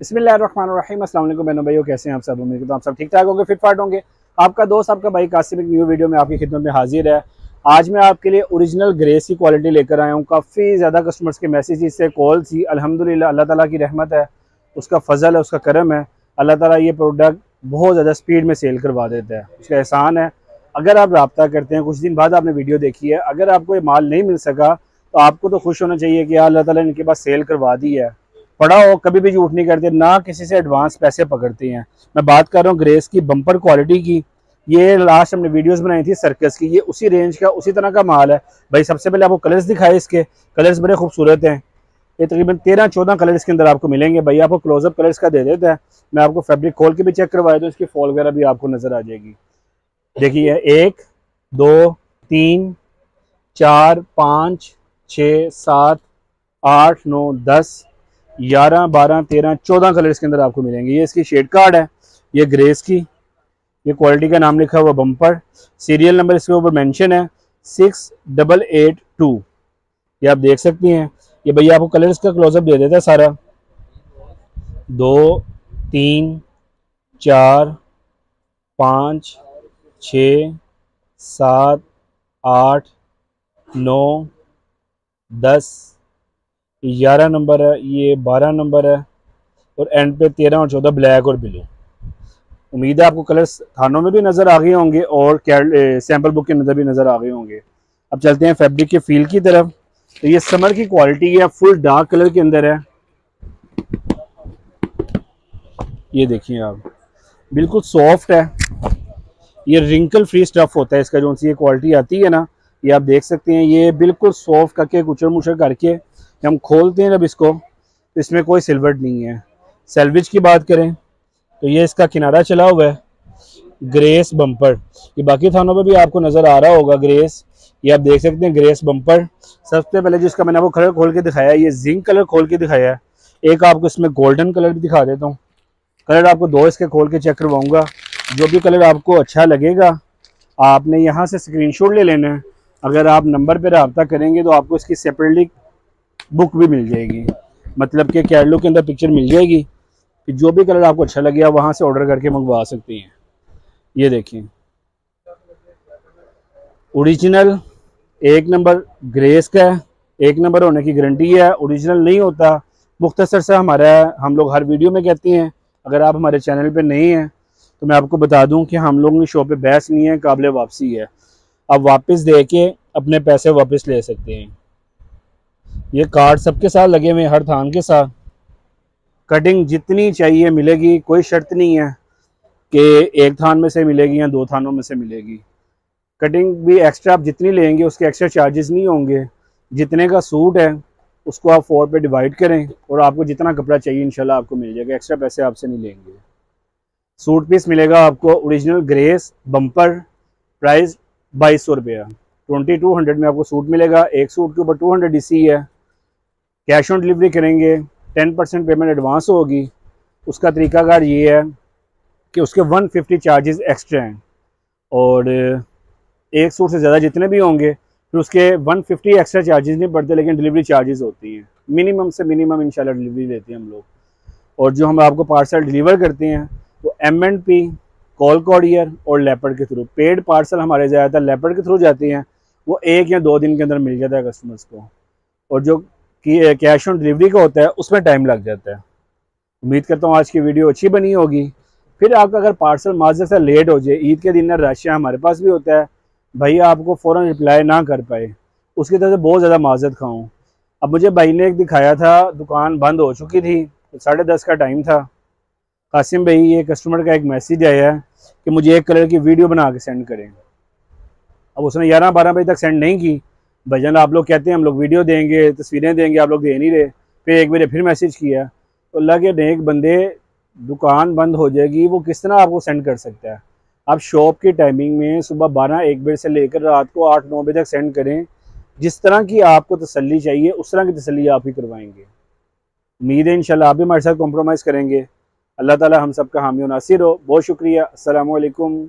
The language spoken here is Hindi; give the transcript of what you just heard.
बसमीम असल बहनों भाई कैसे हैं आप सब? उम्मीद तो आप सब ठीक ठाक होंगे फिट फाट होंगे। आपका दोस्त, आपका भाई कासिम एक न्यू वीडियो में आपकी खिदमत में हाजिर है। आज मैं आपके लिए ओरिजिनल ग्रेस की क्वालिटी लेकर आया हूँ। काफ़ी ज़्यादा कस्टमर्स के मैसेज इससे कॉल थी अल्हम्दुलिल्लाह, अल्लाह ताला की रहमत है, उसका फजल है, उसका करम है। अल्लाह ताला ये प्रोडक्ट बहुत ज़्यादा स्पीड में सेल करवा देता है। उसका एहसान है। अगर आप रबता करते हैं, कुछ दिन बाद आपने वीडियो देखी है, अगर आपको ये माल नहीं मिल सका तो आपको तो खुश होना चाहिए कि अल्लाह ताला ने इनके पास सेल करवा दी है। पड़ा हो, कभी भी झूठ नहीं करते, ना किसी से एडवांस पैसे पकड़ते हैं। मैं बात कर रहा हूँ ग्रेस की बम्पर क्वालिटी की। ये लास्ट हमने वीडियोस बनाई थी सर्कस की, ये उसी रेंज का, उसी तरह का माल है। भाई, सबसे पहले आपको कलर्स दिखाए इसके। कलर्स बड़े खूबसूरत हैं। ये तकरीबन तेरह, चौदह कलर्स के अंदर आपको मिलेंगे। भाई, आपको क्लोजअप कलर्स का दे देता है। मैं आपको फैब्रिक खोल के भी चेक करवाया तो इसकी फॉल वगैरह भी आपको नज़र आ जाएगी। देखिए, एक, दो, तीन, चार, पाँच, छ, सात, आठ, नौ, दस ग्यारह, बारह, तेरह, चौदह कलर इसके अंदर आपको मिलेंगे। ये इसकी शेड कार्ड है, ये ग्रेस की, ये क्वालिटी का नाम लिखा हुआ बम्पर सीरियल नंबर इसके ऊपर मेंशन है सिक्स डबल एट टू ये आप देख सकती हैं। ये भैया आपको कलर इसका क्लोजअप दे देता है सारा। दो, तीन, चार, पाँच, छ, सात, आठ, नौ, दस ग्यारह नंबर है, ये बारह नंबर है, और एंड पे तेरह और चौदह ब्लैक और ब्लू उम्मीद है आपको कलर्स थानों में भी नज़र आ गए होंगे और सैंपल बुक के अंदर भी नज़र आ गए होंगे. अब चलते हैं फैब्रिक के फील की तरफ़. तो ये समर की क्वालिटी है फुल डार्क कलर के अंदर है. ये देखिए आप, बिल्कुल सॉफ्ट है. ये रिंकल फ्री स्टफ़ होता है, इसका जो सी ये क्वालिटी आती है ना, ये आप देख सकते हैं, ये बिल्कुल सॉफ्ट करके कुचर मुचर करके हम खोलते हैं जब इसको तो इसमें कोई सिल्वर नहीं है। सेल्विज की बात करें तो ये इसका किनारा चला हुआ है, ग्रेस बम्पर। ये बाकी थानों पे भी आपको नज़र आ रहा होगा, ग्रेस। ये आप देख सकते हैं, ग्रेस बम्पर। सबसे पहले जिसका मैंने आपको कलर खोल के दिखाया है, ये जिंक कलर खोल के दिखाया है। एक आपको इसमें गोल्डन कलर भी दिखा देता हूँ। कलर आपको दो इसके खोल के चेक करवाऊँगा। जो भी कलर आपको अच्छा लगेगा, आपने यहाँ से स्क्रीन ले लेना है। अगर आप नंबर पर रबता करेंगे तो आपको इसकी सेपरेटली बुक भी मिल जाएगी। मतलब कि कैटलॉग के अंदर पिक्चर मिल जाएगी कि जो भी कलर आपको अच्छा लगे, आप वहाँ से ऑर्डर करके मंगवा सकती हैं। ये देखिए। ओरिजिनल एक नंबर ग्रेस का है, एक नंबर होने की गारंटी है। ओरिजिनल नहीं होता, मुख्तसर से हमारा, हम लोग हर वीडियो में कहते हैं। अगर आप हमारे चैनल पे नहीं हैं तो मैं आपको बता दूँ कि हम लोगों की शॉप पे बहस नहीं है काबिल वापसी है। आप वापस दे के अपने पैसे वापस ले सकते हैं। ये कार्ड सबके साथ लगे हुए हर थान के साथ। कटिंग जितनी चाहिए मिलेगी, कोई शर्त नहीं है कि एक थान में से मिलेगी या दो थानों में से मिलेगी। कटिंग भी एक्स्ट्रा आप जितनी लेंगे, उसके एक्स्ट्रा चार्जेस नहीं होंगे। जितने का सूट है, उसको आप फोर पे डिवाइड करें और आपको जितना कपड़ा चाहिए, इंशाल्लाह आपको मिल जाएगा। एक्स्ट्रा पैसे आपसे नहीं लेंगे। सूट पीस मिलेगा आपको ओरिजिनल ग्रेस बम्पर प्राइस बाईस सौ रुपया। ट्वेंटी टू हंड्रेड में आपको सूट मिलेगा। एक सूट के ऊपर टू हंड्रेड डी है। कैश ऑन डिलीवरी करेंगे, टेन परसेंट पेमेंट एडवांस होगी। उसका तरीकाकार ये है कि उसके वन फिफ्टी चार्जेस एक्स्ट्रा हैं। और, एक सूट से ज़्यादा जितने भी होंगे, फिर उसके वन फिफ्टी एक्स्ट्रा चार्जेस नहीं पड़ते लेकिन डिलीवरी चार्जेस होती हैं। मिनिमम से मिनिमम इंशाल्लाह डिलीवरी देते हैं हम लोग। और जो हम आपको पार्सल डिलीवर करते हैं, वो M and P call courier और लेपर्ड के थ्रू पेड पार्सल हमारे ज़्यादातर लेपर्ड के थ्रू जाते हैं। वो एक या दो दिन के अंदर मिल जाता है कस्टमर्स को। और जो कि कैश ऑन डिलीवरी का होता है, उसमें टाइम लग जाता है। उम्मीद करता हूँ आज की वीडियो अच्छी बनी होगी। फिर आपका अगर पार्सल माजर से लेट हो जाए, ईद के दिन रश हमारे पास भी होता है भाई आपको फ़ौर रिप्लाई ना कर पाए, उसकी तरह से बहुत ज़्यादा माजत खाऊँ। अब मुझे भाई ने एक दिखाया था, दुकान बंद हो चुकी थी तो साढ़े दस का टाइम था। कासिम भाई, ये कस्टमर का एक मैसेज आया है कि मुझे एक कलर की वीडियो बना के सेंड करें। अब उसने ग्यारह बारह बजे तक सेंड नहीं की भजन आप लोग कहते हैं, हम लोग वीडियो देंगे, तस्वीरें देंगे, आप लोग दे नहीं रहे। फिर एक बजे फिर मैसेज किया। तो अल्लाह के नेक बंदे दुकान बंद हो जाएगी, वो किस तरह आपको सेंड कर सकता है? आप शॉप की टाइमिंग में सुबह बारह, एक बजे से लेकर रात को आठ, नौ बजे तक सेंड करें। जिस तरह की आपको तसल्ली चाहिए, उस तरह की तसल्ली आप ही करवाएँगे। उम्मीद है इंशाल्लाह आप भी हमारे साथ कॉम्प्रोमाइज़ करेंगे। अल्लाह ताला हम सब का हामी नासिर हो। बहुत शुक्रिया। असलकुम